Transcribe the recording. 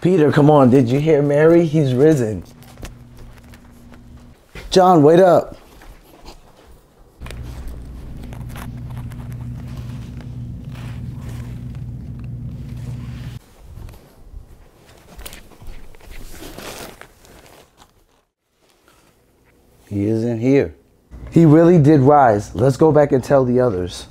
Peter, come on. Did you hear Mary? He's risen. John, wait up. He isn't here. He really did rise. Let's go back and tell the others.